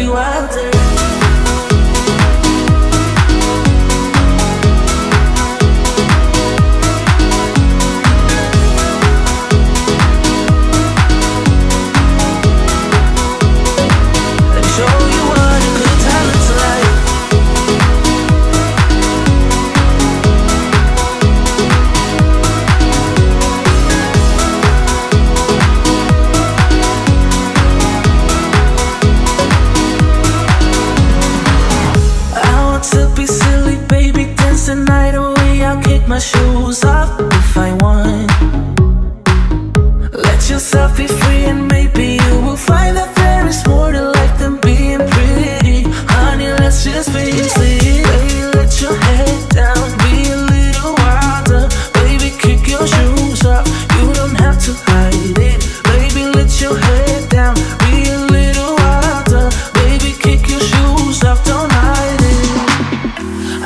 Be wilder. My shoes off if I want. Let yourself be free, and maybe you will find that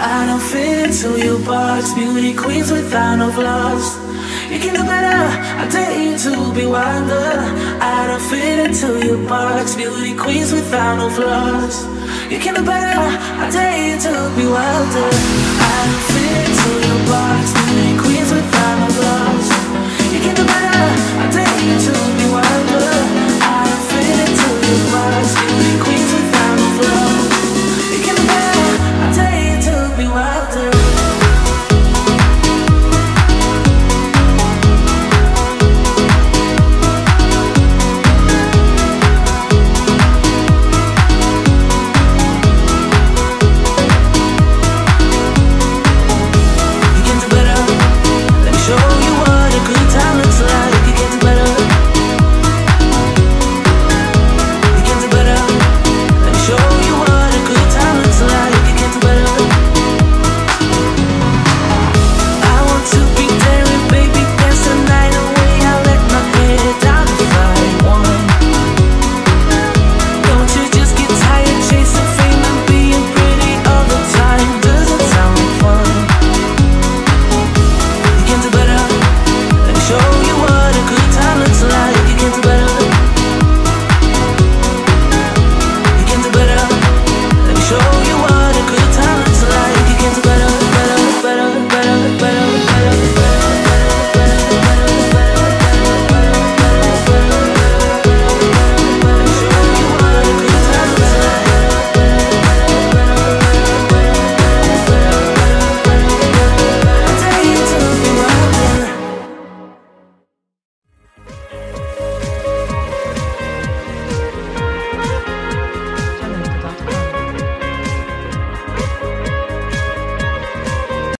I don't fit into your box, beauty queens without no flaws. You can do better, I dare you to be wilder. I don't fit into your box, beauty queens without no flaws. You can do better, I dare you to be wilder.